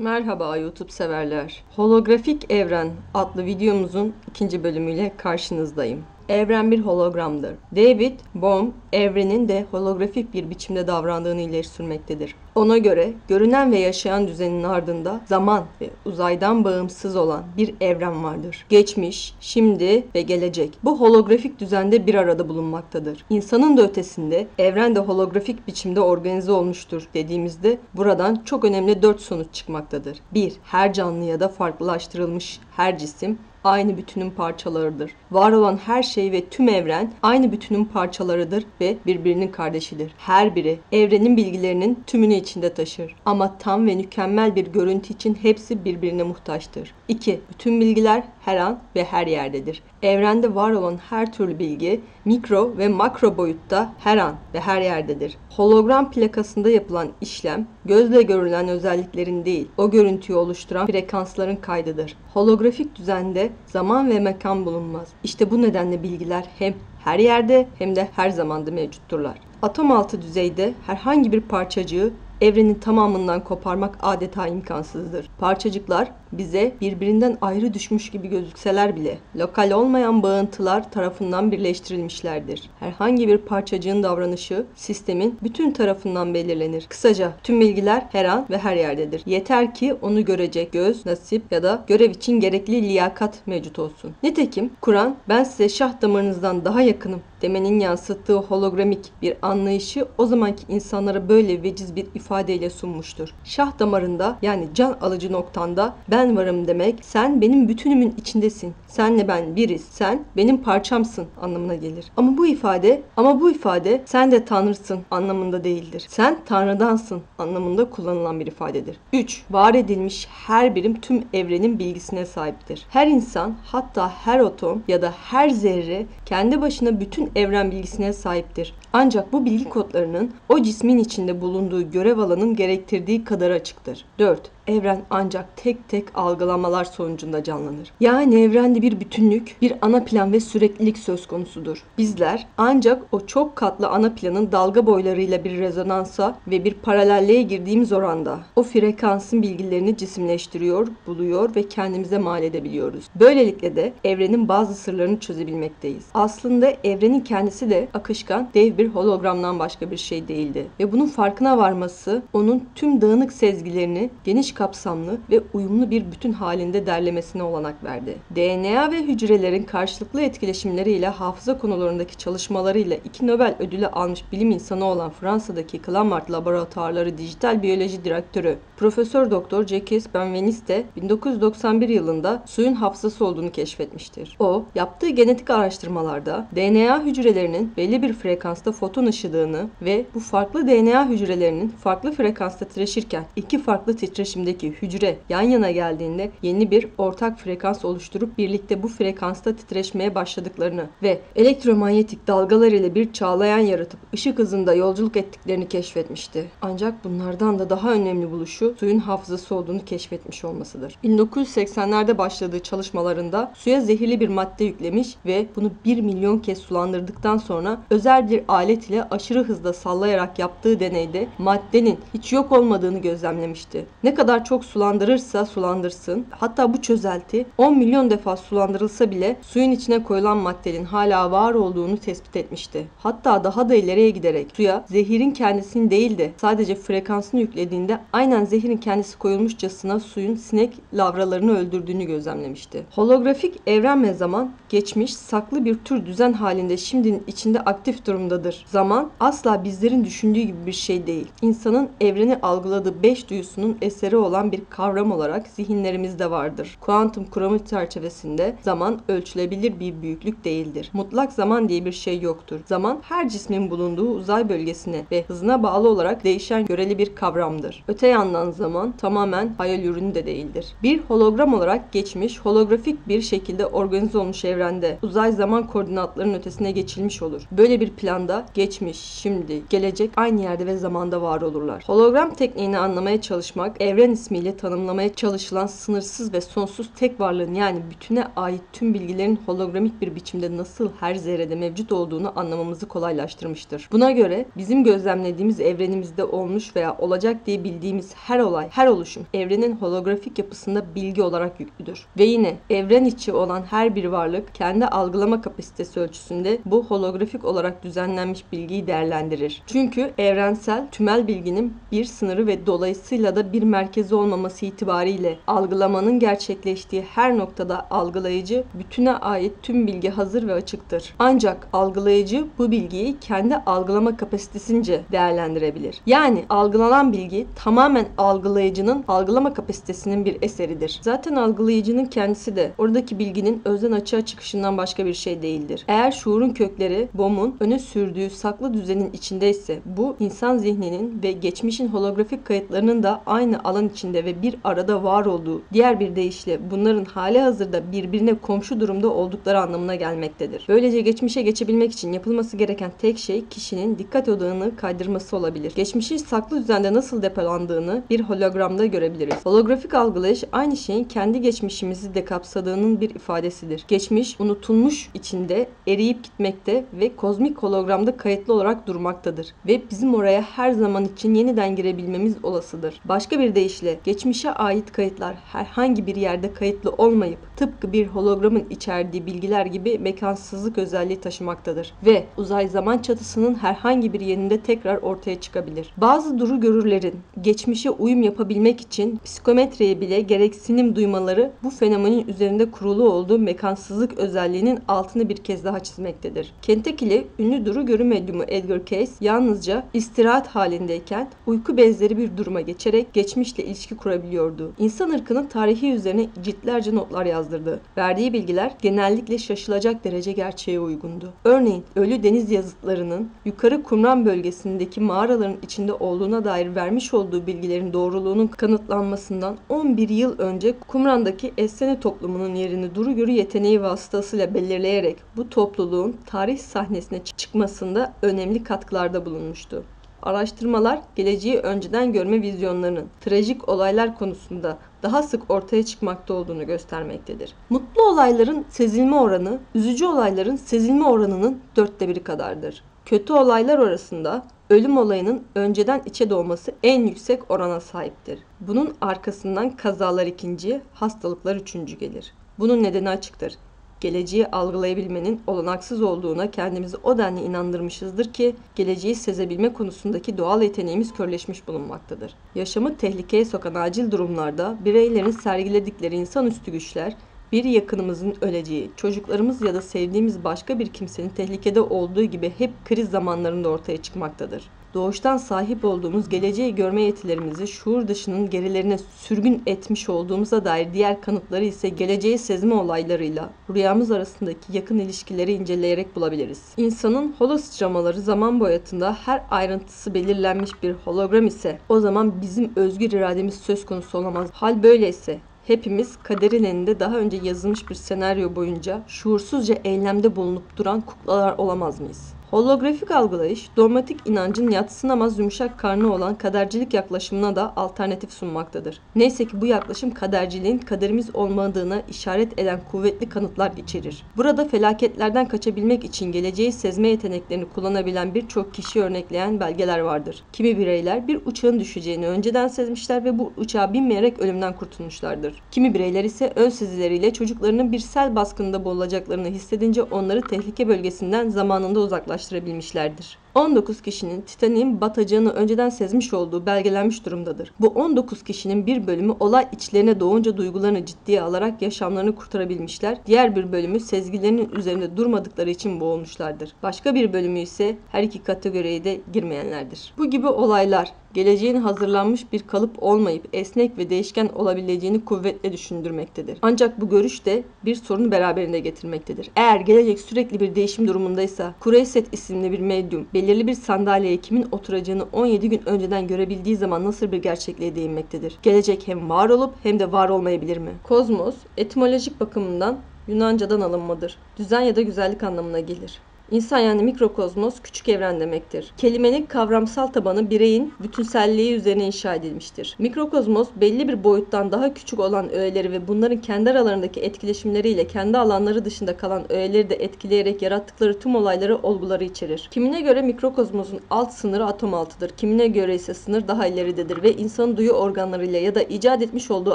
Merhaba YouTube severler. Holografik Evren adlı videomuzun ikinci bölümüyle karşınızdayım. Evren bir hologramdır. David Bohm, evrenin de holografik bir biçimde davrandığını ileri sürmektedir. Ona göre görünen ve yaşayan düzenin ardında zaman ve uzaydan bağımsız olan bir evren vardır. Geçmiş, şimdi ve gelecek. Bu holografik düzende bir arada bulunmaktadır. İnsanın da ötesinde evren de holografik biçimde organize olmuştur dediğimizde buradan çok önemli dört sonuç çıkmaktadır. 1. Her canlı ya da farklılaştırılmış her cisim aynı bütünün parçalarıdır. Var olan her şey ve tüm evren aynı bütünün parçalarıdır ve birbirinin kardeşidir. Her biri evrenin bilgilerinin tümünü içinde taşır. Ama tam ve mükemmel bir görüntü için hepsi birbirine muhtaçtır. 2. Bütün bilgiler her an ve her yerdedir. Evrende var olan her türlü bilgi mikro ve makro boyutta her an ve her yerdedir. Hologram plakasında yapılan işlem gözle görülen özelliklerin değil, o görüntüyü oluşturan frekansların kaydıdır. Holografik düzende zaman ve mekan bulunmaz. İşte bu nedenle bilgiler hem her yerde hem de her zamanda mevcutturlar. Atom altı düzeyde herhangi bir parçacığı evrenin tamamından koparmak adeta imkansızdır. Parçacıklar bize birbirinden ayrı düşmüş gibi gözükseler bile lokal olmayan bağıntılar tarafından birleştirilmişlerdir. Herhangi bir parçacığın davranışı sistemin bütün tarafından belirlenir. Kısaca tüm bilgiler her an ve her yerdedir. Yeter ki onu görecek göz, nasip ya da görev için gerekli liyakat mevcut olsun. Nitekim Kur'an ben size şah damarınızdan daha yakınım demenin yansıttığı hologramik bir anlayışı o zamanki insanlara böyle veciz bir ifadeyle sunmuştur. Şah damarında yani can alıcı noktanda ben varım demek sen benim bütünümün içindesin. Senle ben biriz. Sen benim parçamsın anlamına gelir. Ama bu ifade ama bu ifade sen de tanrısın anlamında değildir. Sen tanrıdansın anlamında kullanılan bir ifadedir. 3. Var edilmiş her birim tüm evrenin bilgisine sahiptir. Her insan hatta her atom ya da her zerre kendi başına bütün evren bilgisine sahiptir. Ancak bu bilgi kodlarının o cismin içinde bulunduğu görev alanın gerektirdiği kadar açıktır. 4. Evren ancak tek tek algılamalar sonucunda canlanır. Yani evrende bir bütünlük, bir ana plan ve süreklilik söz konusudur. Bizler ancak o çok katlı ana planın dalga boylarıyla bir rezonansa ve bir paralelliğe girdiğimiz oranda o frekansın bilgilerini cisimleştiriyor, buluyor ve kendimize mal edebiliyoruz. Böylelikle de evrenin bazı sırlarını çözebilmekteyiz. Aslında evrenin kendisi de akışkan, dev bir hologramdan başka bir şey değildi. Ve bunun farkına varması onun tüm dağınık sezgilerini geniş kapsamlı ve uyumlu bir bütün halinde derlemesine olanak verdi. DNA ve hücrelerin karşılıklı etkileşimleriyle hafıza konularındaki çalışmalarıyla iki Nobel ödülü almış bilim insanı olan Fransa'daki Clamart Laboratuvarları Dijital Biyoloji Direktörü Profesör Doktor Jacques Benveniste 1991 yılında suyun hafızası olduğunu keşfetmiştir. O, yaptığı genetik araştırmalarda DNA hücrelerinin belli bir frekansta foton ışıdığını ve bu farklı DNA hücrelerinin farklı frekansta titreşirken iki farklı titreşimdeki hücre yan yana geldiğinde yeni bir ortak frekans oluşturup birlikte bu frekansta titreşmeye başladıklarını ve elektromanyetik dalgalar ile bir çağlayan yaratıp ışık hızında yolculuk ettiklerini keşfetmişti. Ancak bunlardan da daha önemli buluşu suyun hafızası olduğunu keşfetmiş olmasıdır. 1980'lerde başladığı çalışmalarında suya zehirli bir madde yüklemiş ve bunu 1 milyon kez sulandırdıktan sonra özel bir alet ile aşırı hızda sallayarak yaptığı deneyde maddenin hiç yok olmadığını gözlemlemişti. Ne kadar çok sulandırırsa sulandırsın hatta bu çözelti 10 milyon defa sulandırılsa bile suyun içine koyulan maddenin hala var olduğunu tespit etmişti. Hatta daha da ileriye giderek suya zehirin kendisini değil de sadece frekansını yüklediğinde aynen zehirin kendisi koyulmuşçasına suyun sinek lavralarını öldürdüğünü gözlemlemişti. Holografik evren ve zaman geçmiş saklı bir tür düzen halinde şimdinin içinde aktif durumdadır. Zaman asla bizlerin düşündüğü gibi bir şey değil. İnsanın evreni algıladığı beş duyusunun eseri olan bir kavram olarak zihinlerimizde vardır. Kuantum kuramı çerçevesinde zaman ölçülebilir bir büyüklük değildir. Mutlak zaman diye bir şey yoktur. Zaman her cismin bulunduğu uzay bölgesine ve hızına bağlı olarak değişen göreli bir kavramdır. Öte yandan zaman tamamen hayal ürünü de değildir. Bir hologram olarak geçmiş, holografik bir şekilde organize olmuş evrende uzay zaman koordinatlarının ötesine geçilmiş olur. Böyle bir planda geçmiş, şimdi, gelecek aynı yerde ve zamanda var olurlar. Hologram tekniğini anlamaya çalışmak, evren evren ismiyle tanımlamaya çalışılan sınırsız ve sonsuz tek varlığın yani bütüne ait tüm bilgilerin hologramik bir biçimde nasıl her zerrede mevcut olduğunu anlamamızı kolaylaştırmıştır. Buna göre bizim gözlemlediğimiz evrenimizde olmuş veya olacak diye bildiğimiz her olay, her oluşum evrenin holografik yapısında bilgi olarak yüklüdür. Ve yine evren içi olan her bir varlık kendi algılama kapasitesi ölçüsünde bu holografik olarak düzenlenmiş bilgiyi değerlendirir. Çünkü evrensel tümel bilginin bir sınırı ve dolayısıyla da bir merkezi olmaması itibariyle algılamanın gerçekleştiği her noktada algılayıcı bütüne ait tüm bilgi hazır ve açıktır. Ancak algılayıcı bu bilgiyi kendi algılama kapasitesince değerlendirebilir. Yani algılanan bilgi tamamen algılayıcının algılama kapasitesinin bir eseridir. Zaten algılayıcının kendisi de oradaki bilginin özden açığa çıkışından başka bir şey değildir. Eğer şuurun kökleri BOM'un öne sürdüğü saklı düzenin içindeyse bu insan zihninin ve geçmişin holografik kayıtlarının da aynı alan içinde ve bir arada var olduğu, diğer bir deyişle bunların hali hazırda birbirine komşu durumda oldukları anlamına gelmektedir. Böylece geçmişe geçebilmek için yapılması gereken tek şey kişinin dikkat odağını kaydırması olabilir. Geçmişin saklı düzende nasıl depolandığını bir hologramda görebiliriz. Holografik algılayış aynı şeyin kendi geçmişimizi de kapsadığının bir ifadesidir. Geçmiş unutulmuş içinde eriyip gitmekte ve kozmik hologramda kayıtlı olarak durmaktadır ve bizim oraya her zaman için yeniden girebilmemiz olasıdır. Başka bir deyişle geçmişe ait kayıtlar herhangi bir yerde kayıtlı olmayıp tıpkı bir hologramın içerdiği bilgiler gibi mekansızlık özelliği taşımaktadır ve uzay zaman çatısının herhangi bir yerinde tekrar ortaya çıkabilir. Bazı duru görürlerin geçmişe uyum yapabilmek için psikometreye bile gereksinim duymaları bu fenomenin üzerinde kurulu olduğu mekansızlık özelliğinin altını bir kez daha çizmektedir. Kentucky'li ünlü duru görü medyumu Edgar Case yalnızca istirahat halindeyken uyku benzeri bir duruma geçerek geçmişle ilişki kurabiliyordu. İnsan ırkının tarihi üzerine ciltlerce notlar yazdırdı. Verdiği bilgiler genellikle şaşılacak derece gerçeğe uygundu. Örneğin ölü deniz yazıtlarının yukarı kumran bölgesindeki mağaraların içinde olduğuna dair vermiş olduğu bilgilerin doğruluğunun kanıtlanmasından 11 yıl önce Kumran'daki Essene toplumunun yerini duru görü yeteneği vasıtasıyla belirleyerek bu topluluğun tarih sahnesine çıkmasında önemli katkılarda bulunmuştu. Araştırmalar geleceği önceden görme vizyonlarının trajik olaylar konusunda daha sık ortaya çıkmakta olduğunu göstermektedir. Mutlu olayların sezilme oranı, üzücü olayların sezilme oranının dörtte biri kadardır. Kötü olaylar arasında ölüm olayının önceden içe doğması en yüksek orana sahiptir. Bunun arkasından kazalar ikinci, hastalıklar üçüncü gelir. Bunun nedeni açıktır geleceği algılayabilmenin olanaksız olduğuna kendimizi o denli inandırmışızdır ki geleceği sezebilme konusundaki doğal yeteneğimiz körleşmiş bulunmaktadır. Yaşamı tehlikeye sokan acil durumlarda bireylerin sergiledikleri insanüstü güçler bir yakınımızın öleceği, çocuklarımız ya da sevdiğimiz başka bir kimsenin tehlikede olduğu gibi hep kriz zamanlarında ortaya çıkmaktadır doğuştan sahip olduğumuz geleceği görme yetilerimizi şuur dışının gerilerine sürgün etmiş olduğumuza dair diğer kanıtları ise geleceği sezme olaylarıyla rüyamız arasındaki yakın ilişkileri inceleyerek bulabiliriz. İnsanın holo sıçramaları zaman boyutunda her ayrıntısı belirlenmiş bir hologram ise o zaman bizim özgür irademiz söz konusu olamaz. Hal böyleyse Hepimiz kaderin elinde daha önce yazılmış bir senaryo boyunca şuursuzca eylemde bulunup duran kuklalar olamaz mıyız? Holografik algılayış, dogmatik inancın yatsınamaz yumuşak karnı olan kadercilik yaklaşımına da alternatif sunmaktadır. Neyse ki bu yaklaşım kaderciliğin kaderimiz olmadığına işaret eden kuvvetli kanıtlar içerir. Burada felaketlerden kaçabilmek için geleceği sezme yeteneklerini kullanabilen birçok kişi örnekleyen belgeler vardır. Kimi bireyler bir uçağın düşeceğini önceden sezmişler ve bu uçağa binmeyerek ölümden kurtulmuşlardır. Kimi bireyler ise ön sezileriyle çocuklarının bir sel baskınında boğulacaklarını hissedince onları tehlike bölgesinden zamanında uzaklaştırmışlardır uzaklaştırabilmişlerdir. 19 kişinin Titanik'in batacağını önceden sezmiş olduğu belgelenmiş durumdadır. Bu 19 kişinin bir bölümü olay içlerine doğunca duygularını ciddiye alarak yaşamlarını kurtarabilmişler. Diğer bir bölümü sezgilerinin üzerinde durmadıkları için boğulmuşlardır. Başka bir bölümü ise her iki kategoriye de girmeyenlerdir. Bu gibi olaylar geleceğin hazırlanmış bir kalıp olmayıp esnek ve değişken olabileceğini kuvvetle düşündürmektedir. Ancak bu görüş de bir sorunu beraberinde getirmektedir. Eğer gelecek sürekli bir değişim durumundaysa Kureyset isimli bir medyum belirli bir sandalyeye kimin oturacağını 17 gün önceden görebildiği zaman nasıl bir gerçekliğe değinmektedir? Gelecek hem var olup hem de var olmayabilir mi? Kozmos etimolojik bakımından Yunanca'dan alınmadır. Düzen ya da güzellik anlamına gelir. İnsan yani mikrokozmos küçük evren demektir. Kelimenin kavramsal tabanı bireyin bütünselliği üzerine inşa edilmiştir. Mikrokozmos belli bir boyuttan daha küçük olan öğeleri ve bunların kendi aralarındaki etkileşimleriyle kendi alanları dışında kalan öğeleri de etkileyerek yarattıkları tüm olayları, olguları içerir. Kimine göre mikrokozmosun alt sınırı atom altıdır. Kimine göre ise sınır daha ileridedir ve insanın duyu organlarıyla ya da icat etmiş olduğu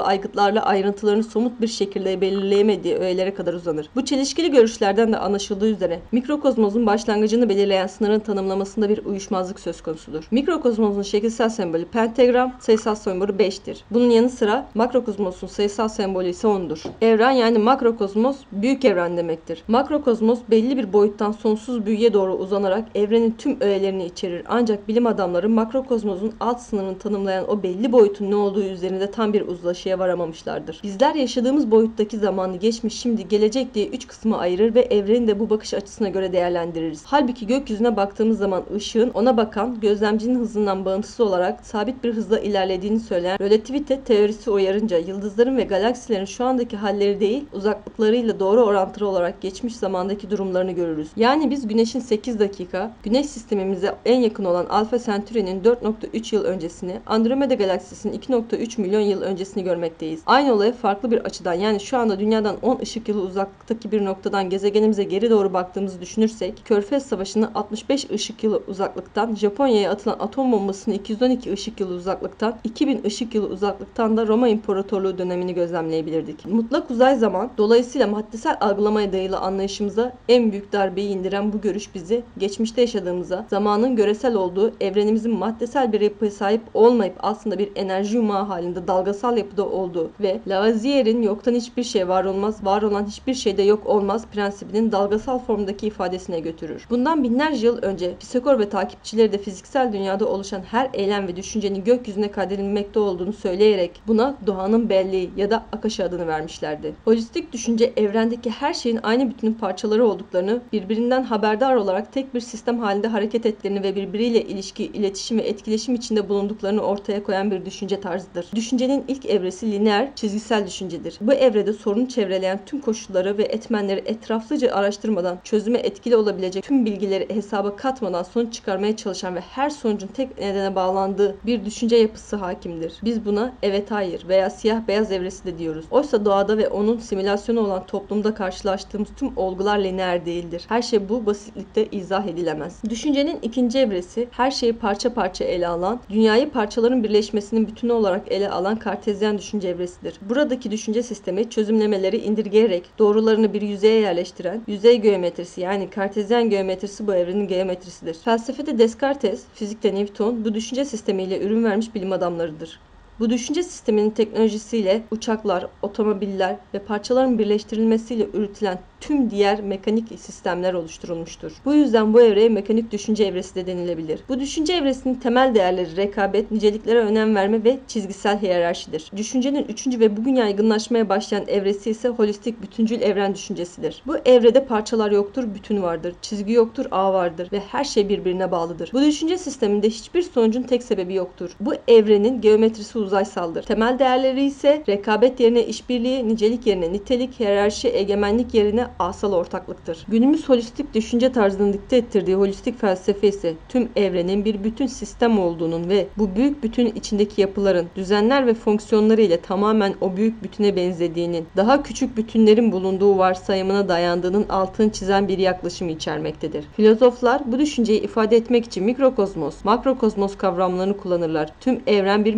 aygıtlarla ayrıntılarını somut bir şekilde belirleyemediği öğelere kadar uzanır. Bu çelişkili görüşlerden de anlaşıldığı üzere mikrokozmosun başlangıcını belirleyen sınırın tanımlamasında bir uyuşmazlık söz konusudur. Mikrokozmosun şekilsel sembolü pentagram, sayısal sembolü 5'tir. Bunun yanı sıra makrokozmosun sayısal sembolü ise 10'dur. Evren yani makrokozmos büyük evren demektir. Makrokozmos belli bir boyuttan sonsuz büyüye doğru uzanarak evrenin tüm öğelerini içerir. Ancak bilim adamları makrokozmosun alt sınırını tanımlayan o belli boyutun ne olduğu üzerinde tam bir uzlaşıya varamamışlardır. Bizler yaşadığımız boyuttaki zamanı geçmiş, şimdi, gelecek diye üç kısmı ayırır ve evreni de bu bakış açısına göre değerlendiririz. Halbuki gökyüzüne baktığımız zaman ışığın ona bakan gözlemcinin hızından bağımsız olarak sabit bir hızla ilerlediğini söyleyen relativite teorisi uyarınca yıldızların ve galaksilerin şu andaki halleri değil uzaklıklarıyla doğru orantılı olarak geçmiş zamandaki durumlarını görürüz. Yani biz güneşin 8 dakika, güneş sistemimize en yakın olan Alfa Centauri'nin 4.3 yıl öncesini, Andromeda galaksisinin 2.3 milyon yıl öncesini görmekteyiz. Aynı olaya farklı bir açıdan yani şu anda dünyadan 10 ışık yılı uzaklıktaki bir noktadan gezegenimize geri doğru baktığımızı düşünürsek, Körfez Savaşı'nı 65 ışık yılı uzaklıktan, Japonya'ya atılan atom bombasını 212 ışık yılı uzaklıktan, 2000 ışık yılı uzaklıktan da Roma İmparatorluğu dönemini gözlemleyebilirdik. Mutlak uzay zaman dolayısıyla maddesel algılamaya dayalı anlayışımıza en büyük darbeyi indiren bu görüş bizi geçmişte yaşadığımıza, zamanın göresel olduğu, evrenimizin maddesel bir yapıya sahip olmayıp aslında bir enerji yumağı halinde dalgasal yapıda olduğu ve Lavoisier'in yoktan hiçbir şey var olmaz, var olan hiçbir şey de yok olmaz prensibinin dalgasal formdaki ifadesine götürür. Bundan binlerce yıl önce Pisagor ve takipçileri de fiziksel dünyada oluşan her eylem ve düşüncenin gökyüzüne kaydedilmekte olduğunu söyleyerek buna doğanın belleği ya da akaşı adını vermişlerdi. Holistik düşünce evrendeki her şeyin aynı bütünün parçaları olduklarını, birbirinden haberdar olarak tek bir sistem halinde hareket ettiklerini ve birbiriyle ilişki, iletişim ve etkileşim içinde bulunduklarını ortaya koyan bir düşünce tarzıdır. Düşüncenin ilk evresi lineer, çizgisel düşüncedir. Bu evrede sorunu çevreleyen tüm koşulları ve etmenleri etraflıca araştırmadan çözüme etkili olabilecek tüm bilgileri hesaba katmadan sonuç çıkarmaya çalışan ve her sonucun tek nedene bağlandığı bir düşünce yapısı hakimdir. Biz buna evet hayır veya siyah beyaz evresi de diyoruz. Oysa doğada ve onun simülasyonu olan toplumda karşılaştığımız tüm olgular lineer değildir. Her şey bu basitlikte izah edilemez. Düşüncenin ikinci evresi her şeyi parça parça ele alan, dünyayı parçaların birleşmesinin bütünü olarak ele alan kartezyen düşünce evresidir. Buradaki düşünce sistemi çözümlemeleri indirgeyerek doğrularını bir yüzeye yerleştiren yüzey geometrisi yani kartezyen geometrisi bu evrenin geometrisidir. Felsefede Descartes, fizikte Newton bu düşünce sistemiyle ürün vermiş bilim adamlarıdır. Bu düşünce sisteminin teknolojisiyle uçaklar, otomobiller ve parçaların birleştirilmesiyle üretilen tüm diğer mekanik sistemler oluşturulmuştur. Bu yüzden bu evreye mekanik düşünce evresi de denilebilir. Bu düşünce evresinin temel değerleri rekabet, niceliklere önem verme ve çizgisel hiyerarşidir. Düşüncenin üçüncü ve bugün yaygınlaşmaya başlayan evresi ise holistik bütüncül evren düşüncesidir. Bu evrede parçalar yoktur, bütün vardır. Çizgi yoktur, ağ vardır ve her şey birbirine bağlıdır. Bu düşünce sisteminde hiçbir sonucun tek sebebi yoktur. Bu evrenin geometrisi uzaysaldır. Temel değerleri ise rekabet yerine işbirliği, nicelik yerine nitelik, hiyerarşi, egemenlik yerine asal ortaklıktır. Günümüz holistik düşünce tarzının dikte ettirdiği holistik felsefe ise tüm evrenin bir bütün sistem olduğunun ve bu büyük bütün içindeki yapıların, düzenler ve fonksiyonları ile tamamen o büyük bütüne benzediğinin, daha küçük bütünlerin bulunduğu varsayımına dayandığının altını çizen bir yaklaşımı içermektedir. Filozoflar bu düşünceyi ifade etmek için mikrokozmos, makrokozmos kavramlarını kullanırlar. Tüm evren bir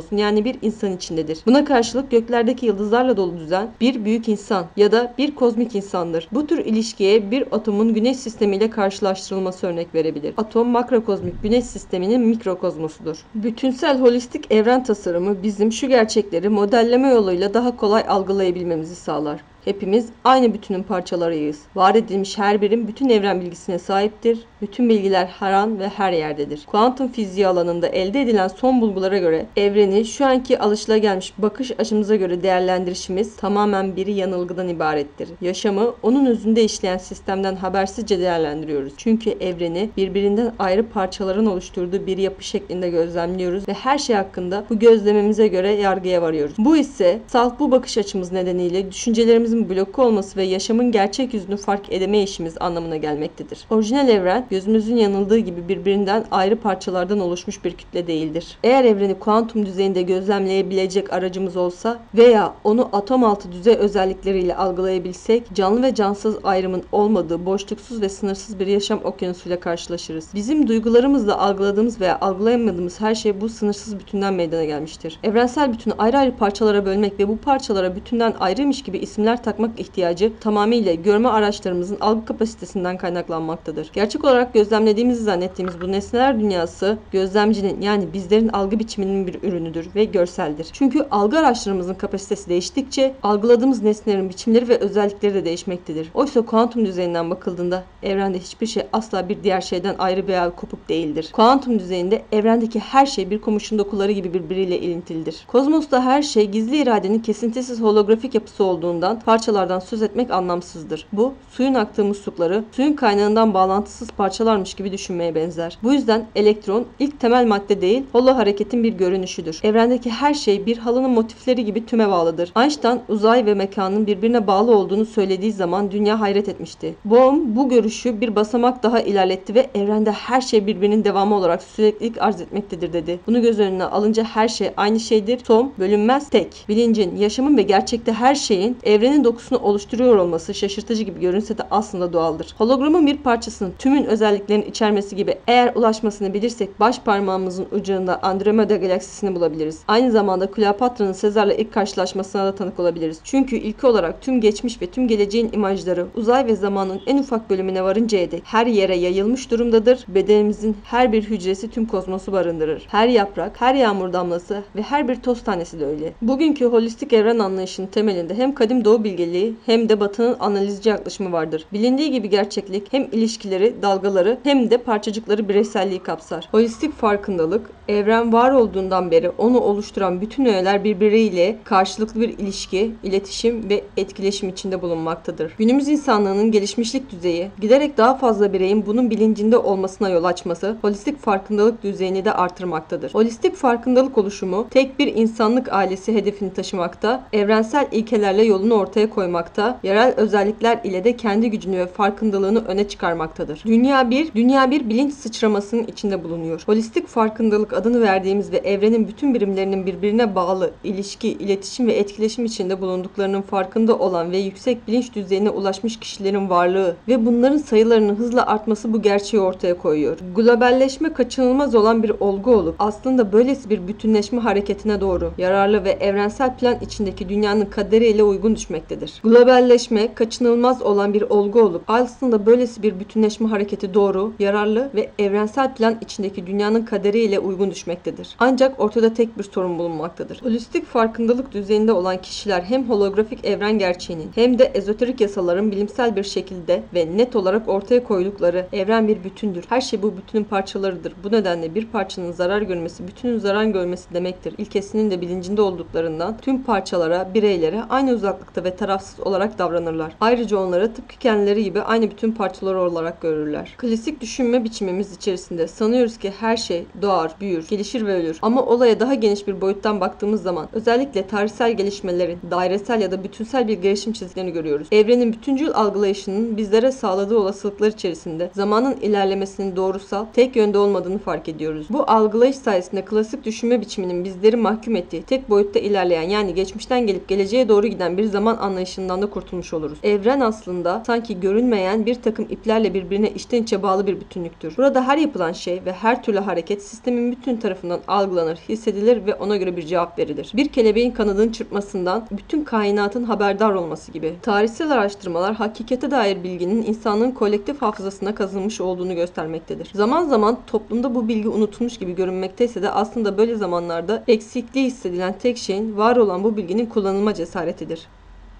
mikrokozmosun yani bir insan içindedir. Buna karşılık göklerdeki yıldızlarla dolu düzen bir büyük insan ya da bir kozmik insandır. Bu tür ilişkiye bir atomun güneş sistemiyle karşılaştırılması örnek verebilir. Atom makrokozmik güneş sisteminin mikrokozmosudur. Bütünsel holistik evren tasarımı bizim şu gerçekleri modelleme yoluyla daha kolay algılayabilmemizi sağlar. Hepimiz aynı bütünün parçalarıyız. Var edilmiş her birim bütün evren bilgisine sahiptir. Bütün bilgiler her an ve her yerdedir. Kuantum fiziği alanında elde edilen son bulgulara göre evreni şu anki alışılagelmiş bakış açımıza göre değerlendirişimiz tamamen bir yanılgıdan ibarettir. Yaşamı onun özünde işleyen sistemden habersizce değerlendiriyoruz. Çünkü evreni birbirinden ayrı parçaların oluşturduğu bir yapı şeklinde gözlemliyoruz ve her şey hakkında bu gözlemimize göre yargıya varıyoruz. Bu ise salt bu bakış açımız nedeniyle düşüncelerimiz gözlerimizin bloke olması ve yaşamın gerçek yüzünü fark edemeyişimiz anlamına gelmektedir. Orijinal evren gözümüzün yanıldığı gibi birbirinden ayrı parçalardan oluşmuş bir kütle değildir. Eğer evreni kuantum düzeyinde gözlemleyebilecek aracımız olsa veya onu atom altı düzey özellikleriyle algılayabilsek canlı ve cansız ayrımın olmadığı boşluksuz ve sınırsız bir yaşam okyanusuyla karşılaşırız. Bizim duygularımızla algıladığımız veya algılayamadığımız her şey bu sınırsız bütünden meydana gelmiştir. Evrensel bütünü ayrı ayrı parçalara bölmek ve bu parçalara bütünden ayrıymış gibi isimler takmak ihtiyacı tamamıyla görme araçlarımızın algı kapasitesinden kaynaklanmaktadır. Gerçek olarak gözlemlediğimizi zannettiğimiz bu nesneler dünyası gözlemcinin yani bizlerin algı biçiminin bir ürünüdür ve görseldir. Çünkü algı araçlarımızın kapasitesi değiştikçe algıladığımız nesnelerin biçimleri ve özellikleri de değişmektedir. Oysa kuantum düzeyinden bakıldığında evrende hiçbir şey asla bir diğer şeyden ayrı veya kopuk değildir. Kuantum düzeyinde evrendeki her şey bir komuşun dokuları gibi birbiriyle ilintilidir. Kozmosta her şey gizli iradenin kesintisiz holografik yapısı olduğundan parçalardan söz etmek anlamsızdır. Bu suyun aktığı muslukları suyun kaynağından bağlantısız parçalarmış gibi düşünmeye benzer. Bu yüzden elektron ilk temel madde değil, holo hareketin bir görünüşüdür. Evrendeki her şey bir halının motifleri gibi tüme bağlıdır. Einstein uzay ve mekanın birbirine bağlı olduğunu söylediği zaman dünya hayret etmişti. Bohm bu görüşü bir basamak daha ilerletti ve evrende her şey birbirinin devamı olarak süreklilik arz etmektedir dedi. Bunu göz önüne alınca her şey aynı şeydir. Tom bölünmez tek. Bilincin, yaşamın ve gerçekte her şeyin evrenin dokusunu oluşturuyor olması şaşırtıcı gibi görünse de aslında doğaldır. Hologramın bir parçasının tümün özelliklerini içermesi gibi eğer ulaşmasını bilirsek baş parmağımızın ucunda Andromeda galaksisini bulabiliriz. Aynı zamanda Kleopatra'nın Sezar'la ilk karşılaşmasına da tanık olabiliriz. Çünkü ilki olarak tüm geçmiş ve tüm geleceğin imajları uzay ve zamanın en ufak bölümüne varıncaya dek her yere yayılmış durumdadır. Bedenimizin her bir hücresi tüm kozmosu barındırır. Her yaprak, her yağmur damlası ve her bir toz tanesi de öyle. Bugünkü holistik evren anlayışının temelinde hem kadim doğu bilgeliği hem de batının analizci yaklaşımı vardır. Bilindiği gibi gerçeklik hem ilişkileri, dalgaları hem de parçacıkları bireyselliği kapsar. Holistik farkındalık, evren var olduğundan beri onu oluşturan bütün öğeler birbiriyle karşılıklı bir ilişki, iletişim ve etkileşim içinde bulunmaktadır. Günümüz insanlığının gelişmişlik düzeyi, giderek daha fazla bireyin bunun bilincinde olmasına yol açması, holistik farkındalık düzeyini de artırmaktadır. Holistik farkındalık oluşumu, tek bir insanlık ailesi hedefini taşımakta, evrensel ilkelerle yolunu ortaya koymakta, yerel özellikler ile de kendi gücünü ve farkındalığını öne çıkarmaktadır. Dünya bir, dünya bir bilinç sıçramasının içinde bulunuyor. Holistik farkındalık adını verdiğimiz ve evrenin bütün birimlerinin birbirine bağlı, ilişki, iletişim ve etkileşim içinde bulunduklarının farkında olan ve yüksek bilinç düzeyine ulaşmış kişilerin varlığı ve bunların sayılarının hızla artması bu gerçeği ortaya koyuyor. Globalleşme kaçınılmaz olan bir olgu olup aslında böylesi bir bütünleşme hareketine doğru yararlı ve evrensel plan içindeki dünyanın kaderiyle uygun düşmektedir. Globalleşme kaçınılmaz olan bir olgu olup aslında böylesi bir bütünleşme hareketi doğru, yararlı ve evrensel plan içindeki dünyanın kaderiyle uygun düşmektedir. Ancak ortada tek bir sorun bulunmaktadır. Holistik farkındalık düzeyinde olan kişiler hem holografik evren gerçeğinin hem de ezoterik yasaların bilimsel bir şekilde ve net olarak ortaya koydukları evren bir bütündür. Her şey bu bütünün parçalarıdır. Bu nedenle bir parçanın zarar görmesi bütünün zarar görmesi demektir. İlkesinin de bilincinde olduklarından tüm parçalara, bireylere aynı uzaklıkta ve tarafsız olarak davranırlar. Ayrıca onları tıpkı kendileri gibi aynı bütün parçaları olarak görürler. Klasik düşünme biçimimiz içerisinde sanıyoruz ki her şey doğar, büyür, gelişir ve ölür. Ama olaya daha geniş bir boyuttan baktığımız zaman özellikle tarihsel gelişmelerin dairesel ya da bütünsel bir gelişim çizgilerini görüyoruz. Evrenin bütüncül algılayışının bizlere sağladığı olasılıklar içerisinde zamanın ilerlemesinin doğrusal, tek yönde olmadığını fark ediyoruz. Bu algılayış sayesinde klasik düşünme biçiminin bizleri mahkum ettiği tek boyutta ilerleyen yani geçmişten gelip geleceğe doğru giden bir zaman anlayışından da kurtulmuş oluruz. Evren aslında sanki görünmeyen bir takım iplerle birbirine içten içe bağlı bir bütünlüktür. Burada her yapılan şey ve her türlü hareket sistemin bütün tarafından algılanır, hissedilir ve ona göre bir cevap verilir. Bir kelebeğin kanadını çırpmasından bütün kainatın haberdar olması gibi. Tarihsel araştırmalar hakikate dair bilginin insanlığın kolektif hafızasına kazınmış olduğunu göstermektedir. Zaman zaman toplumda bu bilgi unutulmuş gibi görünmekteyse de aslında böyle zamanlarda eksikliği hissedilen tek şeyin var olan bu bilginin kullanılma cesaretidir.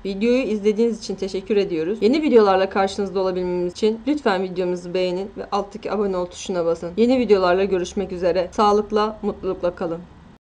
Videoyu izlediğiniz için teşekkür ediyoruz. Yeni videolarla karşınızda olabilmemiz için lütfen videomuzu beğenin ve alttaki abone ol tuşuna basın. Yeni videolarla görüşmek üzere. Sağlıkla, mutlulukla kalın.